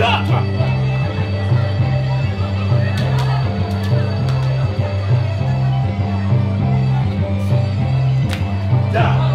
Stand up! down.